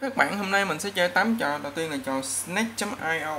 Các bạn hôm nay mình sẽ chơi 8 trò, đầu tiên là trò snake.io